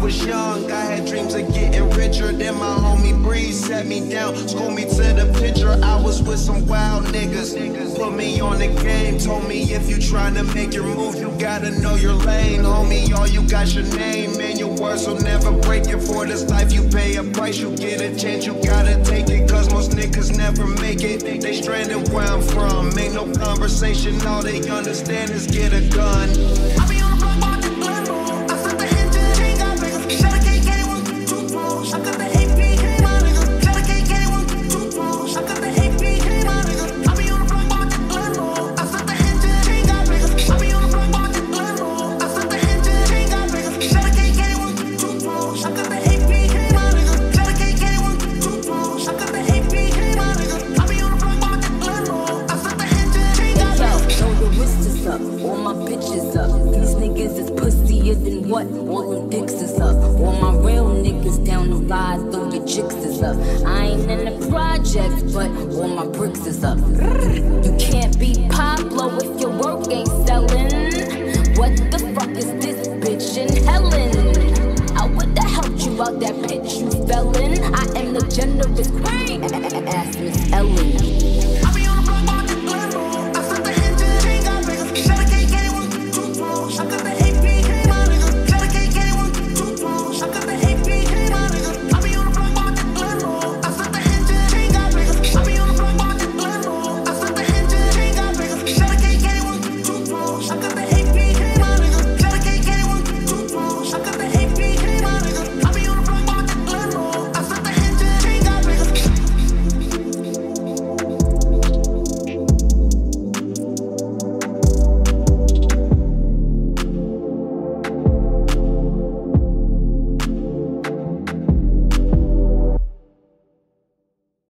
was young, I had dreams of getting richer. Then my homie Breeze set me down, schooled me to the picture. I was with some wild niggas. Put me on the game, told me if you trying to make your move, you gotta know your lane. Homie, all you got your name, man, your words will never break it. For this life, you pay a price, you get a chance, you gotta take it. Cause most niggas never make it. They stranded where I'm from, ain't no conversation, all they understand is get a gun. niggas is pussier than what all them dicks is up. All my real niggas down the lies, Throw your chicks is up. I ain't in the projects, but all my bricks is up. You can't be Pablo if your work ain't selling. What the fuck is this bitch in Helen? I would have helped you out that pitch you fell in. I am the generous queen, Ask Miss Ellen.